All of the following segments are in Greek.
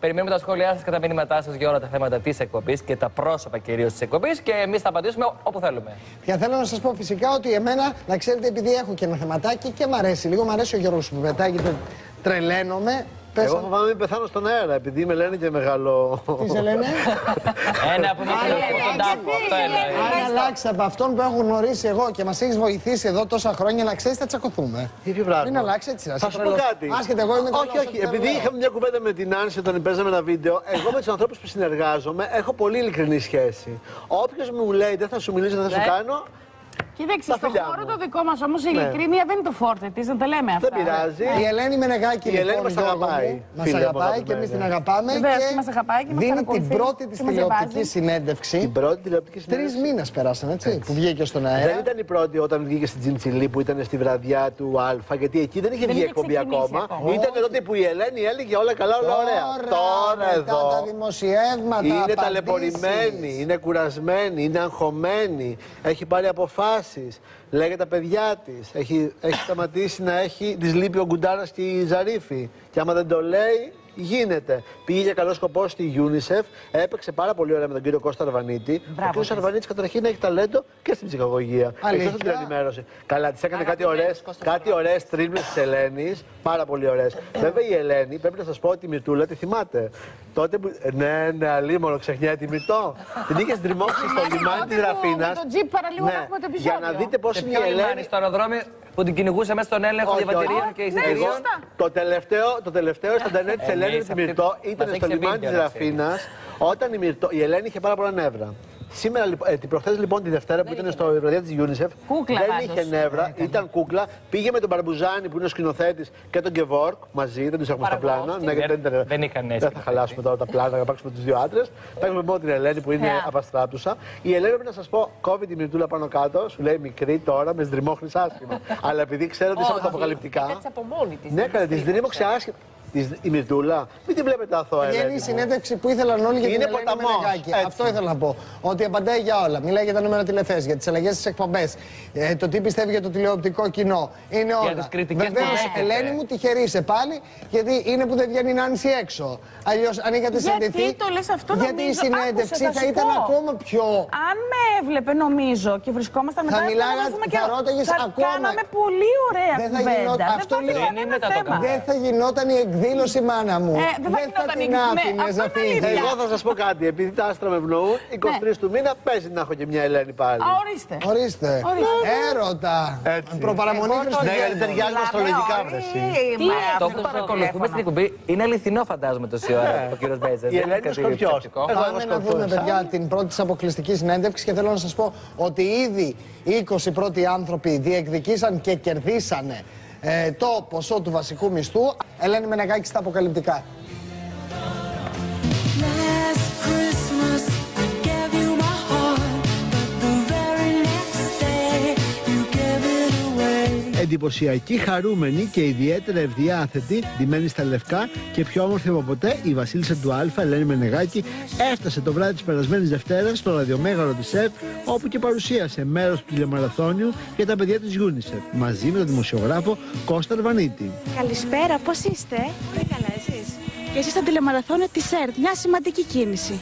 Περιμένουμε τα σχόλιά σας και τα μήνυματά σας για όλα τα θέματα της εκπομπής και τα πρόσωπα κυρίως της εκπομπής και εμείς θα απαντήσουμε όπου θέλουμε. Και θέλω να σας πω φυσικά ότι εμένα, να ξέρετε, επειδή έχω και ένα θεματάκι και μ' αρέσει λίγο, μ' αρέσει ο Γιώργος που πετάει και τρελαίνομαι. Πες, Εγώ φοβάμαι μην πεθάνω στον αέρα, επειδή με λένε και μεγάλο. τι σε λένε; Ένα από τον τάφο, αυτό εννοεί. Αν αλλάξει από αυτόν που έχω γνωρίσει εγώ και μας έχεις βοηθήσει εδώ τόσα χρόνια να ξέρεις, θα τσακωθούμε. Τι τι πράγμα. Μην αλλάξει έτσι. να Θα είσαι σου πω τρελός. κάτι. Άσχετα, εγώ είμαι Όχι, τρελός, όχι. θέλω Επειδή να- είχαμε μια κουβέντα με την Άνση όταν παίζαμε ένα βίντεο, εγώ με τους ανθρώπους που συνεργάζομαι έχω πολύ ειλικρινή σχέση. Όποιος μου λέει δεν θα σου μιλήσω, δεν θα σου Ναι. κάνω, Κοίταξε, Τα στο φιλιά χώρο μου. το δικό μας όμως η Ναι. ειλικρίνεια δεν είναι το φόρτε της, να τα λέμε αυτά. δεν πειράζει. Η Ελένη Μενεγάκη Η Ελένη λοιπόν, μας Γιώργο αγαπάει, μου, Μας φίλε μου αγαπάει και εμείς την αγαπημένη. αγαπάμε Βεβαίως, και μας αγαπάει και μας δίνει την παρακολουθεί πρώτη της και μας τηλεοπτική διαβάζει. συνέντευξη. Την πρώτη τηλεοπτική Τρεις συνέντευξη. μήνες πέρασαν έτσι, που βγήκε στον Δεν αέρα. ήταν η πρώτη όταν βγήκε στην Τζιντσιλή που ήταν στη βραδιά του Α, γιατί εκεί δεν είχε Δεν βγει είχε εκπομπή ξεκινήσει ακόμα. ακόμα. Ήταν τότε που η Ελένη έλεγε όλα καλά, όλα ωραία. Τώρα μετά εδώ. τα δημοσιεύματα, Είναι απαντήσεις. ταλαιπωρημένη, είναι κουρασμένη, είναι αγχωμένη, έχει πάρει αποφάσεις, λέγε τα παιδιά της, έχει, έχει σταματήσει να έχει. Της λείπει ο Γκουντάρας και η Ζαρίφη. Και άμα δεν το λέει, γίνεται. Πήγε για καλό σκοπός στη UNICEF, έπαιξε πάρα πολύ ωραία με τον κύριο Κώστα Αρβανίτη. ο Μπράβο, κύριος Αρβανίτη καταρχήν έχει ταλέντο και στην ψυχαγωγία. Αλήθεια. Εκτό από την ενημέρωση. Καλά, της έκανε κάτι ωραίε κάτι ωραίες τρίμνε της Ελένης. Πάρα πολύ ωραίες. Βέβαια η Ελένη, πρέπει να σας πω ότι η Μυρτούλα τη θυμάται. Τότε που. Ναι, ναι, αλίμονο, ξεχνιέται τη Μυρτό. Την είχε ντριμώξει στο λιμάνι της Τότε που Ραφίνας. με το τζιπ παραλίγο να έχουμε το Για να επεισόδιο. δείτε πώ Σε είναι η ποιο λιμάνι, Ελένη. στο αεροδρόμιο; Που την κυνηγούσε μέσα στον έλεγχο Όχι, διαβατηρίων όχι. και Ναι, εισιτηρίων. σωστά. Το τελευταίο, το τελευταίο σταντανέ τη Ε, Ελένη ναι, με σε τη αυτή- Μυρτό μας ήταν έχει στο σε λιμάνι της βίντεο, να Ραφίνα. Όταν η, Μυρτώ, η Ελένη είχε πάρα πολλά νεύρα. Σήμερα, λοιπόν, ε, την προχθές λοιπόν τη Δευτέρα που ήταν στο βραδιά της UNICEF, Κούκλα δεν πάντως. είχε νεύρα, ήταν κούκλα. Πήγε με τον Μπαρμπουζάνη που είναι ο σκηνοθέτης και τον Γκεβόρκ μαζί, δεν τους έχουμε στα πλάνα. Ναι, γιατί Δεν- δεν είχαν έτσι. Δεν θα χαλάσουμε τώρα τα πλάνα να παίξουμε τους δύο άντρες. Παίξουμε μόνο την Ελένη που είναι Θεά. απαστράπτουσα. Η Ελένη πρέπει να σας πω, κόβει τη μυρτούλα πάνω κάτω, σου λέει μικρή τώρα, με σδριμώχνεις άσχημα. Αλλά επειδή ξέρω ότι είσαι από τα αποκαλυπτικά. Έτσι από μόνη της. Ναι, καλά, τη δρύμωξε άσχημα. Της- Η Μυρτούλα, μην την βλέπετε αθώα, Βγαίνει Ελένη η μου. συνέντευξη που ήθελαν όλοι για την Είναι Ελένη ποταμός, Μενεγάκη. έτσι. Αυτό ήθελα να πω. Ότι απαντάει για όλα. Μιλάει για τα νούμερα τηλεθέσει, για τις αλλαγές στις εκπομπές, ε, το τι πιστεύει για το τηλεοπτικό κοινό. Είναι όλα. τις κριτικές που Βεβαίως, δέχεται. Ελένη μου, τυχερή σε πάλι, γιατί είναι που δεν βγαίνει να άνοιξε έξω. Αλλιώς, αν είχατε Γιατί συνδεθεί. το λες αυτό, Γιατί η νομίζω, συνέντευξη άκουσε, θα θα σου ήταν πω. ακόμα πιο. Αν με έβλεπε, νομίζω, και βρισκόμασταν Θα μετά, μιλάγα- έπρεπε να θα και- ρώταγες θα ακόμα. κάναμε πολύ ωραία Δεν θα κουβέντα. γινόταν- Δεν αυτό θα λέω. ήταν Δεν είναι ένα τα το θέμα. κάνω. Δεν θα γινόταν η εκδήλωση, μάνα μου. Ε, δεν θα γινόταν την η- ναι, άφηνε αυτό να είναι φύγει. αλήθεια. Εγώ θα σας πω κάτι, επειδή τα άστρα με ευνοούν, 23 του μήνα παίζει να έχω και μια Ελένη πάλι. Α, ορίστε. Ορίστε. Ορίστε. Έρωτα. Έτσι. Προπαραμονή Εγώ το Ναι, Χριστουγέννων. γιατί ταιριάζει με αστρολογικά βρεσί. Τι Το που παρακολουθούμε στην εκπομπή είναι αληθινό, φαντάζομαι τόση ώρα ο κύριος Μπέιτζα. Η Ελένη είναι σκορπιός. Εγώ Πάμε είμαι να δούμε, σκορπιός. παιδιά, την πρώτη της αποκλειστικής συνέντευξης και θέλω να σας πω ότι ήδη 20 πρώτοι άνθρωποι διεκδικήσαν και κερδίσανε ε, το ποσό του βασικού μισθού. Ελένη Μενεγάκη στα αποκαλυπτικά. Εντυπωσιακή, χαρούμενη και ιδιαίτερα ευδιάθετη, ντυμένη στα λευκά και πιο όμορφη από ποτέ, η βασίλισσα του Α, Ελένη Μενεγάκη, έφτασε το βράδυ της περασμένης Δευτέρας στο ραδιομέγαρο της ΕΡΤ, όπου και παρουσίασε μέρος του τηλεμαραθώνιου για τα παιδιά της UNICEF, μαζί με τον δημοσιογράφο Κώστα Αρβανίτη. Καλησπέρα, πώς είστε; Πολύ καλά, εσείς; Και εσείς στο τηλεμαραθώνιο της ΕΡΤ, μια σημαντική κίνηση.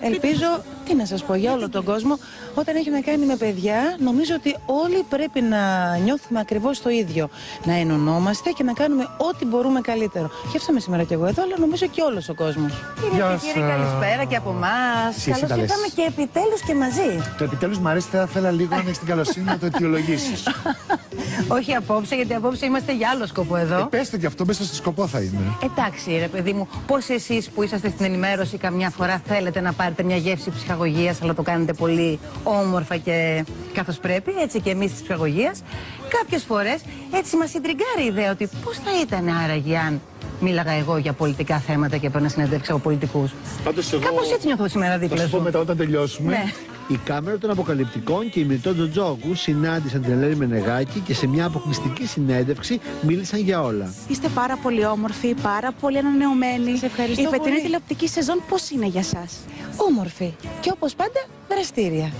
Ελπίζω, τι να σας πω, για όλο τον κόσμο, όταν έχει να κάνει με παιδιά, νομίζω ότι όλοι πρέπει να νιώθουμε ακριβώς το ίδιο. Να ενωνόμαστε και να κάνουμε ό,τι μπορούμε καλύτερο. Γι' αυτό είμαι σήμερα κι εγώ εδώ, αλλά νομίζω και όλος ο κόσμος. Γεια Κύριε και κύριοι, σας. καλησπέρα και από εμάς. Εσύ, Καλώς τα λες. ήρθαμε και επιτέλους και μαζί. Το επιτέλους μου αρέσει, θα ήθελα λίγο να έχεις την καλοσύνη να το αιτιολογήσεις. Όχι απόψε, γιατί απόψε είμαστε για άλλο σκοπό εδώ. ε, πέστε και αυτό, μέσα στο σκοπό θα είναι. Εντάξει, ρε παιδί μου, πώς εσείς που είσαστε στην ενημέρωση καμιά φορά θέλετε να πάρετε μια γεύση ψυχαγωγίας, αλλά το κάνετε πολύ όμορφα και καθώς πρέπει, έτσι και εμείς της ψυχαγωγίας. Κάποιες φορές έτσι μας συντριγκάρει η ιδέα ότι πώς θα ήταν άραγε αν μίλαγα εγώ για πολιτικά θέματα και έπαιρνα συνέντευξη από πολιτικούς. Πάντως εγώ Κάπως έτσι νιώθω σήμερα θα δίπλα σου πω σου. μετά όταν τελειώσουμε. Ναι. Η κάμερα των αποκαλυπτικών και η Μυρτό Τζοτζόκου συνάντησαν την Ελένη Μενεγάκη και σε μια αποκλειστική συνέντευξη μίλησαν για όλα. Είστε πάρα πολύ όμορφοι, πάρα πολύ ανανεωμένοι. Σε ευχαριστώ Η φετινή πολύ. τηλεοπτική σεζόν πώς είναι για σας; Όμορφη. Και όπως πάντα, δραστήρια.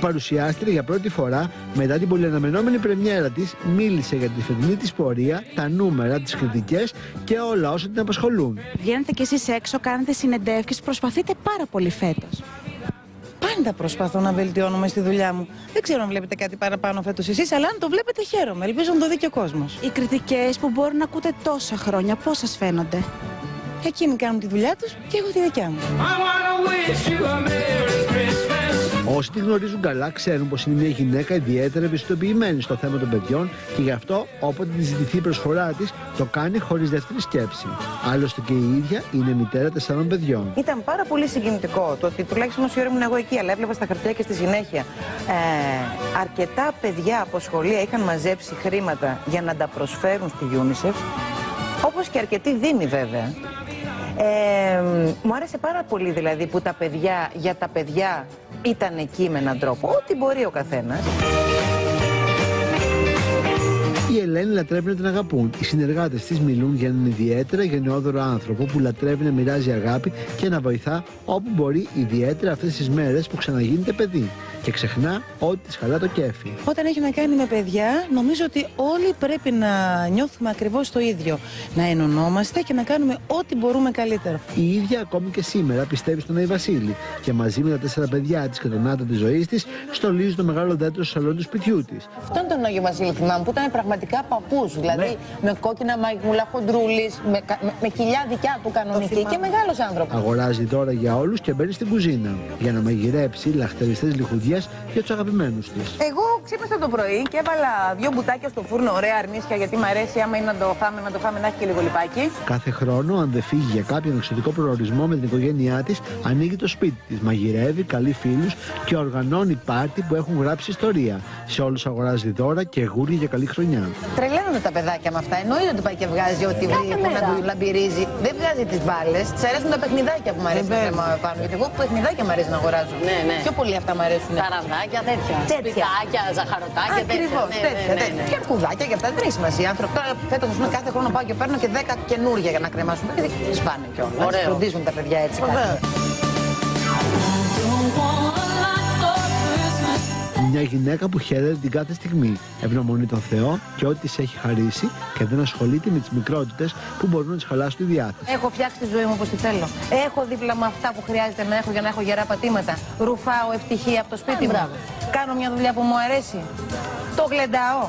Παρουσιάστρια για πρώτη φορά μετά την πολυαναμενόμενη πρεμιέρα της μίλησε για τη φετινή της πορεία, τα νούμερα, τις κριτικές και όλα όσα την απασχολούν. Βγαίνετε κι εσείς έξω, κάνετε συνεντεύξεις, προσπαθείτε πάρα πολύ φέτος. Πάντα προσπαθώ να βελτιώνομαι στη δουλειά μου. Δεν ξέρω αν βλέπετε κάτι παραπάνω φέτος εσείς, αλλά αν το βλέπετε χαίρομαι. Ελπίζω να το δει και ο κόσμος. Οι κριτικές που μπορεί να ακούτε τόσα χρόνια, πώς σας φαίνονται; Εκείνοι κάνουν τη δουλειά τους και εγώ τη δικιά μου. Όσοι τη γνωρίζουν καλά ξέρουν πως είναι μια γυναίκα ιδιαίτερα ευαισθητοποιημένη στο θέμα των παιδιών και γι' αυτό όποτε της ζητηθεί η προσφορά της το κάνει χωρίς δεύτερη σκέψη. Άλλωστε και η ίδια είναι μητέρα τεσσάρων παιδιών. Ήταν πάρα πολύ συγκινητικό το ότι τουλάχιστον όση ώρα ήμουν εγώ εκεί, αλλά έβλεπα στα χαρτιά και στη συνέχεια. Ε, αρκετά παιδιά από σχολεία είχαν μαζέψει χρήματα για να τα προσφέρουν στη UNICEF, όπως και αρκετοί δήμοι βέβαια. Ε, μου άρεσε πάρα πολύ δηλαδή που τα παιδιά για τα παιδιά ήταν εκεί με έναν τρόπο, ό,τι μπορεί ο καθένας. Η Ελένη λατρεύει να την αγαπούν. Οι συνεργάτες της μιλούν για έναν ιδιαίτερα γενναιόδωρο άνθρωπο που λατρεύει να μοιράζει αγάπη και να βοηθά όπου μπορεί, ιδιαίτερα αυτές τις μέρες που ξαναγίνεται παιδί. Και ξεχνά ότι της χαλά το κέφι. Όταν έχει να κάνει με παιδιά, νομίζω ότι όλοι πρέπει να νιώθουμε ακριβώς το ίδιο. Να ενωνόμαστε και να κάνουμε ό,τι μπορούμε καλύτερο. Η ίδια ακόμη και σήμερα πιστεύει στον Άι Βασίλη και μαζί με τα τέσσερα παιδιά της και τον άντρα της ζωής της στολίζει το μεγάλο δέντρο στο σαλόν του σπιτιού της. Αυτόν τον Άγιο Βασίλη θυμάμαι που ήταν πραγματικά παππούς. Δηλαδή με κόκκινα μαγμούλα χοντρούλης, με, κα- με, με κοιλιά δικιά του κανονική και μεγάλος άνθρωπος. Αγοράζει δώρα για όλους και μπαίνει στην κουζίνα για να μαγειρέψει λαχταριστές λιχουδιέ για τους αγαπημένους της. Εγώ ξύπνησα το πρωί και έβαλα δύο μπουτάκια στο φούρνο, ωραία αρνίσια γιατί μου αρέσει. Άμα είναι να το φάμε, να το φάμε να έχει και λίγο λιπάκι. Κάθε χρόνο, αν δεν φύγει για κάποιον εξωτικό προορισμό με την οικογένειά της, ανοίγει το σπίτι της, μαγειρεύει, καλεί φίλους και οργανώνει πάρτι που έχουν γράψει ιστορία. Σε όλους αγοράζει δώρα και γούρια για καλή χρονιά. Τρελαίνονται τα παιδάκια με αυτά. Εννοείται ότι πάει και βγάζει ό,τι βρει που να του λαμπυρίζει. Δεν βγάζει τις μπάλες. Της αρέσουν τα παιχνιδάκια που μου αρέσουν να θέμα πάνω. Γιατί εγώ παιχνιδάκια μου αρέσει να αγοράζω. Ναι, ναι. Πιο πολύ αυτά μου αρέσουν. Καραβδάκια, τέτοια. Τέτοια. Σπιτάκια, ζαχαρωτάκια, Ακριβώς τέτοια. Ναι, τέτοια. ναι, ναι, τέτοια. ναι. Και αρκουδάκια και αυτά δεν έχει σημασία. Άνθρωποι τώρα φέτος κάθε χρόνο πάω και παίρνω και 10 καινούργια για να κρεμάσουν. Γιατί σπάνε κιόλας. Ωραίο. Φροντίζουν τα παιδιά έτσι. Μια γυναίκα που χαίρεται την κάθε στιγμή, ευγνωμονεί τον Θεό και ό,τι της έχει χαρίσει και δεν ασχολείται με τις μικρότητες που μπορούν να τη χαλάσουν τη διάθεση. Έχω φτιάξει τη ζωή μου όπως τη θέλω. Έχω δίπλα μου αυτά που χρειάζεται να έχω για να έχω γερά πατήματα. Ρουφάω ευτυχία από το σπίτι μου. Κάνω μια δουλειά που μου αρέσει. Το γλεντάω.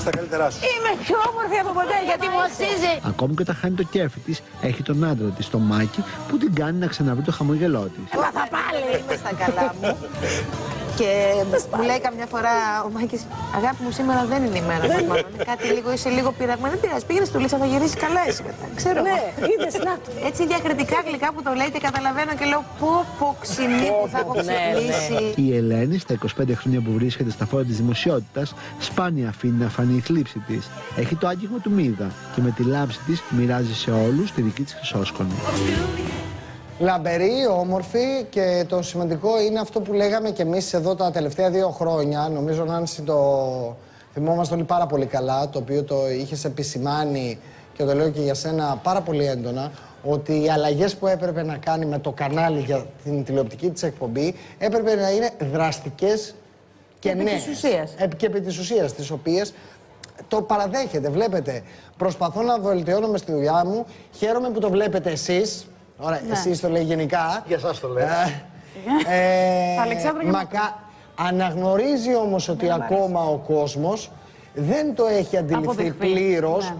Στα καλύτερά σου. Είμαι πιο όμορφη από ποτέ γιατί μου αξίζει. Ακόμη και όταν χάνει το κέφι της, έχει τον άντρα της, το Μάκη, που την κάνει να ξαναβρει το χαμογελό της. Μα θα πάλι είμαι στα καλά μου. Και μου λέει καμιά φορά ο Μάκης, Αγάπη μου, σήμερα δεν είναι η μέρα μου. μάλλον. Είναι Κάτι λίγο, είσαι λίγο πειραγμένη. Δεν πειράζει, πήγαινε στο λίτσα, θα γυρίσεις καλά εσύ μετά. Ξέρω. Ναι, είδε να το. Έτσι διακριτικά γλυκά που το λέει και καταλαβαίνω και λέω πω πω ξυνή που θα έχω ξυπνήσει. Η Ελένη, στα 25 χρόνια που βρίσκεται στα φόρα της δημοσιότητας, σπάνια αφήνει να φανεί η θλίψη της. Έχει το άγγιγμα του Μίδα και με τη λάμψη της μοιράζει σε όλους τη δική της χρυσόσκονη. Λαμπερή, όμορφη και το σημαντικό είναι αυτό που λέγαμε και εμείς εδώ τα τελευταία δύο χρόνια. Νομίζω, Νάνση, το θυμόμαστε όλοι πάρα πολύ καλά, το οποίο το είχες επισημάνει και το λέω και για σένα πάρα πολύ έντονα, ότι οι αλλαγές που έπρεπε να κάνει με το κανάλι για την τηλεοπτική της εκπομπή έπρεπε να είναι δραστικές και, επί νέες. της ουσίας. Επ- Και επί της ουσίας, τις οποίες το παραδέχεται. Βλέπετε, προσπαθώ να βελτιώνομαι στη δουλειά μου. Χαίρομαι που το βλέπετε εσείς. Ωραία, εσείς το λέει γενικά. Για σας το λέω. Ε, Αλεξάνδρα, για μακα... Αναγνωρίζει όμως ότι ακόμα ο κόσμος δεν το έχει αντιληφθεί Αποδεχθεί, πλήρως. ναι.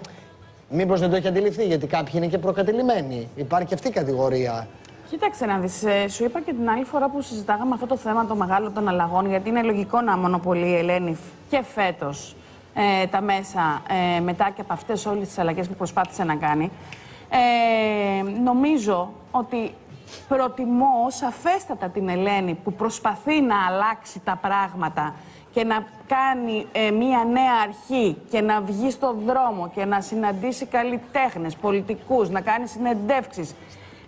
Μήπως δεν το έχει αντιληφθεί, γιατί κάποιοι είναι και προκατελημένοι. Υπάρχει και αυτή η κατηγορία. Κοίταξε να δεις, ε, σου είπα και την άλλη φορά που συζητάγαμε αυτό το θέμα το μεγάλο των αλλαγών, γιατί είναι λογικό να μονοπολεί η Ελένη και φέτος ε, τα μέσα ε, μετά και από αυτές όλες τις αλλαγές που προσπάθησε να κάνει. Ε, νομίζω ότι προτιμώ σαφέστατα την Ελένη που προσπαθεί να αλλάξει τα πράγματα και να κάνει ε, μία νέα αρχή και να βγει στον δρόμο και να συναντήσει καλλιτέχνες, πολιτικούς, να κάνει συνεντεύξεις.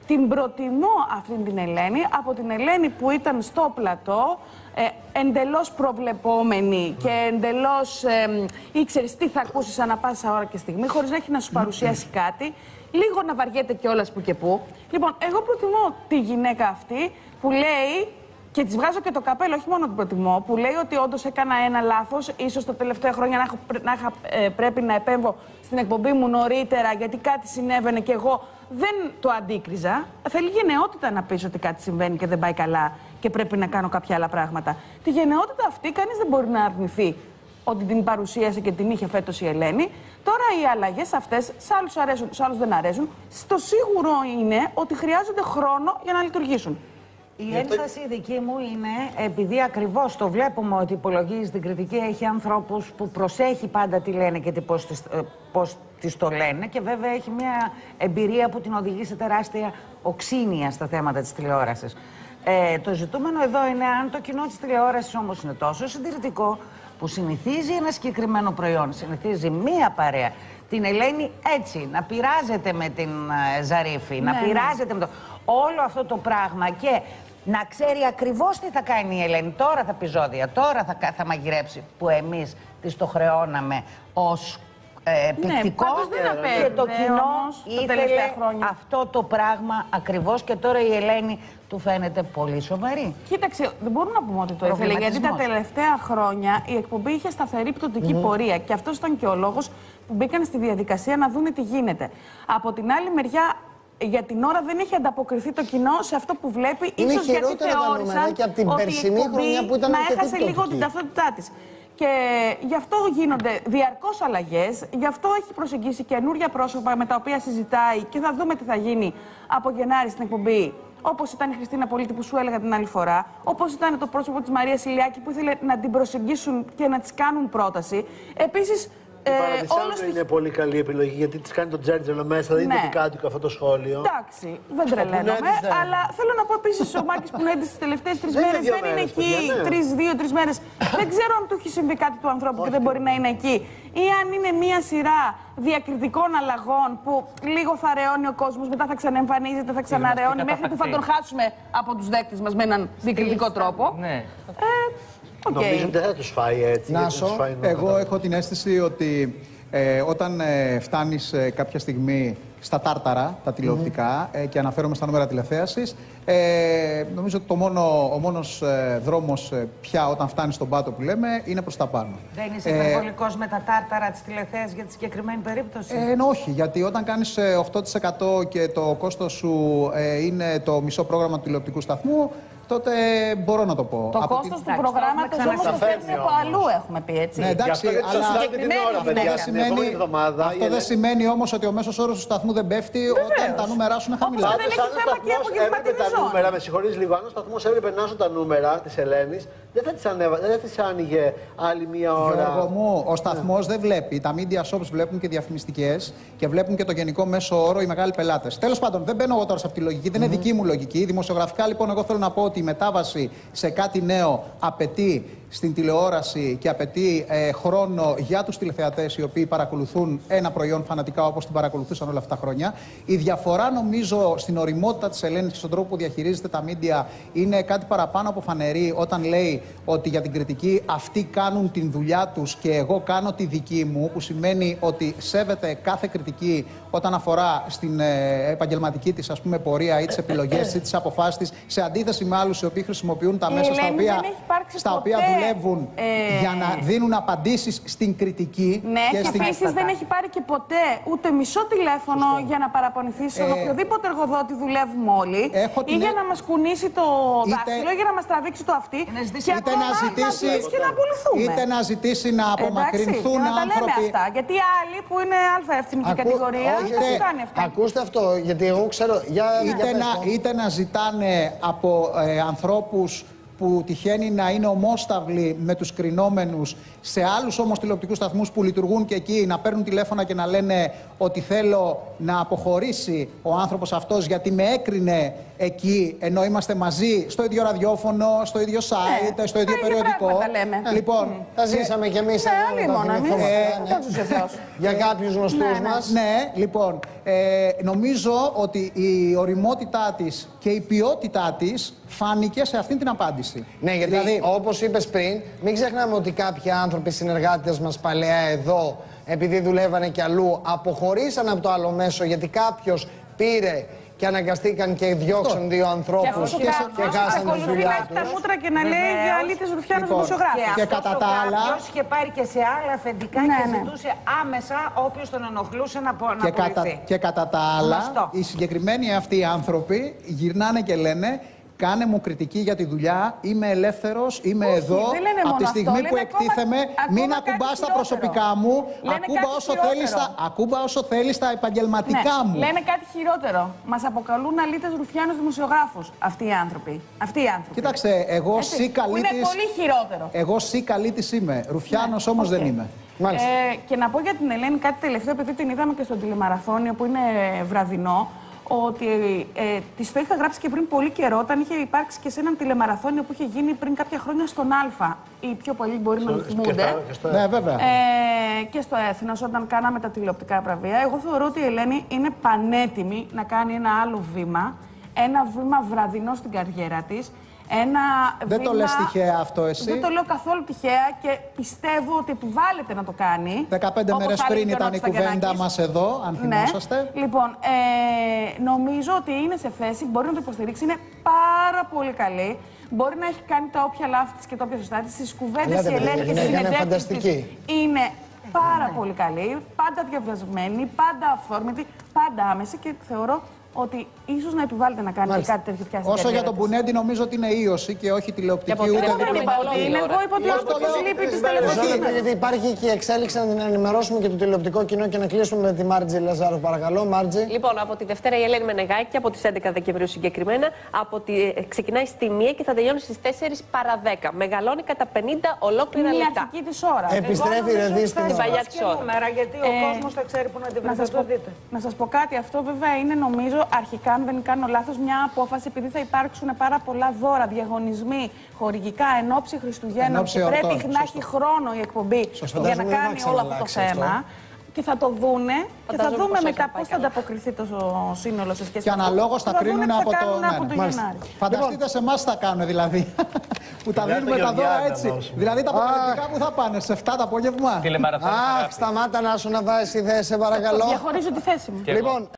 Την προτιμώ αυτή την Ελένη από την Ελένη που ήταν στο πλατό, ε, εντελώς προβλεπόμενη και εντελώς ε, ήξερες τι θα ακούσεις ανά πάσα ώρα και στιγμή, χωρίς να έχει να σου παρουσιάσει κάτι, λίγο να βαριέται κιόλας που και που. Λοιπόν, εγώ προτιμώ τη γυναίκα αυτή που λέει Και της βγάζω και το καπέλο, όχι μόνο την προτιμώ, που λέει ότι όντως έκανα ένα λάθος. σω τα τελευταία χρόνια να, έχω, πρέ- να είχα, ε, πρέπει να επέμβω στην εκπομπή μου νωρίτερα, γιατί κάτι συνέβαινε και εγώ δεν το αντίκριζα. Θέλει γενναιότητα να πεις ότι κάτι συμβαίνει και δεν πάει καλά και πρέπει να κάνω κάποια άλλα πράγματα. Τη γενναιότητα αυτή κανείς δεν μπορεί να αρνηθεί ότι την παρουσίασε και την είχε φέτος η Ελένη. Τώρα οι αλλαγές αυτές, σε άλλους αρέσουν, σε άλλους δεν αρέσουν. Στο σίγουρο είναι ότι χρειάζονται χρόνο για να λειτουργήσουν. Η ένσταση δική μου είναι, επειδή ακριβώς το βλέπουμε ότι υπολογίζει την κριτική, έχει ανθρώπους που προσέχει πάντα τι λένε και πώς πώς τις το λένε και βέβαια έχει μια εμπειρία που την οδηγεί σε τεράστια οξύνια στα θέματα της τηλεόρασης. Ε, το ζητούμενο εδώ είναι αν το κοινό της τηλεόρασης όμως είναι τόσο συντηρητικό που συνηθίζει ένα συγκεκριμένο προϊόν, συνηθίζει μία παρέα. Την Ελένη έτσι, να πειράζεται με την ε, Ζαρίφη, να Ναι, ναι. πειράζεται με το... Όλο αυτό το πράγμα και να ξέρει ακριβώς τι θα κάνει η Ελένη. Τώρα θα πει ζώδια, τώρα θα, κα- θα μαγειρέψει, που εμείς της το χρεώναμε ως ε, ποιητικό πάντως δεν και απέδιδε το κοινό όμως τα ήθελε τελευταία χρόνια. αυτό το πράγμα ακριβώς και τώρα η Ελένη του φαίνεται πολύ σοβαρή. Κοίταξε, δεν μπορούμε να πούμε ότι το ήθελε, γιατί τα Προβληματισμός. τελευταία χρόνια η εκπομπή είχε σταθερή πτωτική πορεία και αυτός ήταν και ο λόγος που μπήκαν στη διαδικασία να δούνε τι γίνεται. Από την άλλη μεριά, για την ώρα δεν έχει ανταποκριθεί το κοινό σε αυτό που βλέπει, Είναι ίσως γιατί χειρότερα τα νούμερα θεώρησαν και από την ότι η περσινή εκπομπή χρονιά που ήταν να αρκετή έχασε λίγο πτωτική. την ταυτότητά της. Και γι' αυτό γίνονται διαρκώς αλλαγές, γι' αυτό έχει προσεγγίσει καινούργια πρόσωπα με τα οποία συζητάει και θα δούμε τι θα γίνει από Γενάρη στην εκπομπή. Όπως ήταν η Χριστίνα Πολίτη που σου έλεγα την άλλη φορά, όπως ήταν το πρόσωπο της Μαρίας Ηλιάκη που ήθελε να την προσεγγίσουν και να της κάνουν πρόταση. Επίσης, Η Παραδεισάνδρου είναι πολύ καλή επιλογή γιατί της κάνει τον Τζέρτζελο μέσα, δεν είναι Ναι. δικάτικο αυτό το σχόλιο. Εντάξει, δεν τρελαίνομαι. Απουνέδης δεν. Αλλά θέλω να πω επίσης ο Μάκης που είναι τις τελευταίες τρεις Δεν είναι μέρες δύο δεν είναι μέρες, εκεί. παιδιά, ναι. Τρεις, δύο-τρει μέρες. δεν ξέρω αν του έχει συμβεί κάτι του ανθρώπου και δεν μπορεί να είναι εκεί. Ή αν είναι μία σειρά διακριτικών αλλαγών που λίγο θα αραιώνει ο κόσμος, μετά θα ξαναεμφανίζεται, θα ξανααραιώνει μέχρι που θα τον χάσουμε από τους δέκτες μας με έναν διακριτικό τρόπο. Ναι. Ε, οκ. Νομίζω ότι δεν θα τους φάει έτσι. γιατί Νάσο, θα τους φάει νωρίτερα. Εγώ έχω την αίσθηση ότι ε, όταν ε, φτάνεις ε, κάποια στιγμή στα τάρταρα, τα τηλεοπτικά, ε, και αναφέρομαι στα νούμερα τηλεθέασης, ε, νομίζω ότι το μόνο, ο μόνος ε, δρόμος ε, πια όταν φτάνεις στον πάτο που λέμε είναι προς τα πάνω. Δεν είσαι Ε, υπερβολικός με τα τάρταρα της τηλεθέασης για τη συγκεκριμένη περίπτωση; Ε, ενώ όχι, γιατί όταν κάνεις ε, 8% και το κόστος σου ε, είναι το μισό πρόγραμμα του τηλεοπτικού σταθμού, τότε μπορώ να το πω. Το Από κόστος την- του προγράμματος το έχουμε όμως το ξαναφέρει φέρνει από όμως. αλλού, έχουμε πει έτσι. Ναι, εντάξει, Γι' αυτό δεν αλλά τους βγάλετε την ώρα, αυτό παιδιά. δεν Την σημαίνει, επόμενη εβδομάδα αυτό η δεν Ελένη- σημαίνει όμως ότι ο μέσος όρος του σταθμού δεν πέφτει όταν τα νούμερα σου είναι χαμηλά. δεν Πάντως, έχει αν ο θέμα και σταθμός απογευματινή έπρεπε τα ζώνη. νούμερα, με συγχωρείς λίγο, αν ο σταθμός έπρεπε να έσουν τα νούμερα της Ελένης, δεν θα τη ανέβα... δεν θα της άνοιγε άλλη μία ώρα. Γιώργο μου, ο σταθμός δεν βλέπει. Τα media shops βλέπουν και διαφημιστικές και βλέπουν και το γενικό μέσο όρο οι μεγάλοι πελάτες. Τέλος πάντων, δεν μπαίνω εγώ τώρα σε αυτή τη λογική, δεν είναι δική μου λογική. Δημοσιογραφικά, λοιπόν, εγώ θέλω να πω ότι η μετάβαση σε κάτι νέο απαιτεί στην τηλεόραση και απαιτεί ε, χρόνο για τους τηλεθεατές οι οποίοι παρακολουθούν ένα προϊόν φανατικά όπως την παρακολουθούσαν όλα αυτά τα χρόνια. Η διαφορά, νομίζω, στην οριμότητα της Ελένης και στον τρόπο που διαχειρίζεται τα media είναι κάτι παραπάνω από φανερή όταν λέει ότι για την κριτική αυτοί κάνουν την δουλειά τους και εγώ κάνω τη δική μου, που σημαίνει ότι σέβεται κάθε κριτική όταν αφορά στην ε, επαγγελματική της πορεία ή τις επιλογές ή τις αποφάσεις τη, σε αντίθεση με άλλους οι οποίοι χρησιμοποιούν τα Η μέσα στα Ελένη οποία, δεν έχει υπάρξει στα οποία ποτέ, δουλεύουν ε, για να δίνουν απαντήσεις στην κριτική. Ναι, και και στην... επίσης δεν έχει πάρει και ποτέ ούτε μισό τηλέφωνο για να παραπονηθείς σε Ε, οποιοδήποτε εργοδότη δουλεύουμε όλοι. έχω Ή την για έ- να μας κουνήσει το Είτε- δάχτυλο, ή για να μας τραβήξει το αυτί. ζητήσει- Και είτε ακόμα να ζητήσει, βγεις και να απολυθούμε. είτε να ζητήσει να Εντάξει, απομακρυνθούν για να τα λέμε άνθρωποι. αυτά. Γιατί άλλοι που είναι αλφα ευθυνική Ακού- κατηγορία όχι, δεν είτε- το κάνει αυτό. Ακούστε αυτό, γιατί εγώ ξέρω. Για, για είτε, πες να, το. είτε να ζητάνε από ε, ανθρώπους που τυχαίνει να είναι ομόσταυλοι με τους κρινόμενους σε άλλους όμως τηλεοπτικούς σταθμούς που λειτουργούν και εκεί να παίρνουν τηλέφωνα και να λένε ότι θέλω να αποχωρήσει ο άνθρωπος αυτός γιατί με έκρινε εκεί ενώ είμαστε μαζί στο ίδιο ραδιόφωνο, στο ίδιο site, Ναι, στο ίδιο τα ίδια περιοδικό. πράγματα λέμε. Λοιπόν, Τα ζήσαμε κι εμείς Ναι, άλλοι μόνο εμείς. Δεν τους ευθώς. Για κάποιους γνωστούς Ναι, ναι. μας. ναι, λοιπόν, ε, νομίζω ότι η οριμότητά της και η ποιότητά της φάνηκε σε αυτή την απάντηση. Ναι, γιατί Δηλαδή, όπως είπες πριν, μην ξεχνάμε ότι κάποιοι άνθρωποι συνεργάτες μας παλαιά εδώ, επειδή δουλεύανε κι αλλού, αποχωρήσαν από το άλλο μέσο γιατί κάποιος πήρε και αναγκαστήκαν και διώξαν δύο ανθρώπους αυτός ο και, κάποιος και χάσαν τη εξακολουθεί δουλειά να έχει τα τους. μούτρα και να λέει για αλήτες ρουφιάνους Λοιπόν, δημοσιογράφους. και αυτός κατά ο τα άλλα- κάποιος είχε πάρει και σε άλλα αφεντικά Ναι, και ναι. ζητούσε άμεσα όποιος τον ενοχλούσε να, πο- να Και κατά, απολυθεί. και κατά τα άλλα, Γνωστό. οι συγκεκριμένοι αυτοί οι άνθρωποι γυρνάνε και λένε Κάνε μου κριτική για τη δουλειά. Είμαι ελεύθερος, είμαι Όχι, εδώ. δεν λένε Από μόνο τη αυτό, στιγμή που λένε ακόμα- εκτίθεμαι, ακόμα μην κάτι ακουμπάς τα χειρότερο. προσωπικά μου. Λένε Ακούμπα κάτι όσο, χειρότερο. θέλεις τα, ακούμπα όσο θέλεις τα επαγγελματικά μου. Ναι, λένε κάτι χειρότερο. Μας αποκαλούν αλήτες ρουφιάνους δημοσιογράφους αυτοί οι άνθρωποι. Αυτοί οι άνθρωποι. Κοίταξε, εγώ Έτσι, σύ που Είναι καλήτης- πολύ χειρότερο. Εγώ σύ καλήτης είμαι. Ρουφιάνος Ναι, όμως οκ. δεν είμαι. Μάλιστα. Ε, και να πω για την Ελένη κάτι τελευταίο, επειδή την είδαμε και στο τηλεμαραθώνιο που είναι βραδινό, ότι ε, της το είχα γράψει και πριν πολύ καιρό, όταν είχε υπάρξει και σε έναν τηλεμαραθώνιο που είχε γίνει πριν κάποια χρόνια στον Α. Οι πιο πολλοί μπορεί να θυμούνται. Ναι, βέβαια. Ε, και στο Έθνος όταν κάναμε τα τηλεοπτικά βραβεία. Εγώ θεωρώ ότι η Ελένη είναι πανέτοιμη να κάνει ένα άλλο βήμα. Ένα βήμα βραδινό στην καριέρα της. Ένα Δεν βήμα... το λες τυχαία αυτό εσύ. Δεν το λέω καθόλου τυχαία και πιστεύω ότι επιβάλλεται να το κάνει. 15 όπως μέρες θα πριν έλεγε ο ήταν η Νότης κουβέντα Σταγιαννάκης. μας εδώ, αν Ναι. θυμόσαστε. Λοιπόν, ε, νομίζω ότι είναι σε θέση, μπορεί να το υποστηρίξει, είναι πάρα πολύ καλή. Μπορεί να έχει κάνει τα όποια λάθη της και τα όποια σωστά της. Στις κουβέντες Ελάτε, η παιδιά, Ελένη και η στι γυναίκα είναι συνεντεύξεις φανταστική. της είναι πάρα πολύ καλή, πάντα διαβασμένη, πάντα αυθόρμητη, πάντα άμεση και θεωρώ ότι ίσως να επιβάλλεται να κάνει και Μάλιστα. κάτι τέτοιο πια στην Όσο για καριέρα τον της. Μπουνέντι, νομίζω ότι είναι ίωση και όχι τηλεοπτική από ούτε την Εγώ δεν διπλωματική. είπα ότι είναι, εγώ είπα ότι Πώς αυτό το που λέω, λείπει τι δεν τελευταίε λέω, Γιατί, γιατί υπάρχει και η εξέλιξη να την ενημερώσουμε και το τηλεοπτικό κοινό και να κλείσουμε με τη Μάρτζη Λαζάρου. Παρακαλώ, Μάρτζη. Λοιπόν, από τη Δευτέρα η Ελένη Μενεγάκη, από τις 11 Δεκεμβρίου συγκεκριμένα, από τη... ε, ξεκινάει στη 1 και θα τελειώνει στις 4 παρα 10. Μεγαλώνει κατά 50 ολόκληρα Είναι η λεπτά. αρχική της ώρα. Επιστρέφει Εγώ νομίζω δηλαδή ότι στην θα Στην παλιά σπάσει της και ώρα. νούμερα, γιατί ο Ε, κόσμος θα ξέρει που να την Να βρει. σας, Θα το πω, δείτε. να σας πω κάτι, αυτό βέβαια είναι νομίζω αρχικά, αν δεν κάνω λάθος, μια απόφαση επειδή θα υπάρξουν πάρα πολλά δώρα, διαγωνισμοί, χορηγικά εν ώψη Χριστουγέννων Εν ώψη και πρέπει εορτών, να έχει χρόνο η εκπομπή Σωστό. για να Φαντάζομαι δεν κάνει θα όλο αυτό το ξαναλλάξει θέμα. Και θα το δούνε και θα Φαντάζομαι δούμε πως όχι, μετά θα πάει πώς θα καλά. ανταποκριθεί το σύνολο σε σχέση Και με αυτό. αναλόγως θα δούνε κρίνουν τι θα από το. κάνουν από το Μάλιστα. Γενάρη. Φανταστείτε σε εμάς τι θα κάνουν δηλαδή. που τα Για το δίνουμε τα δώρα Γεωργιάδη να έτσι. δώσουμε. Δηλαδή τα αποκαλυπτικά που θα πάνε σε 7 το απόγευμα. Τηλεμαραθώνιο. Αχ, σταμάτα να σου να βάζει τη θέση, σε παρακαλώ. Διαχωρίζω τη θέση μου. Και εγώ. Λοιπόν,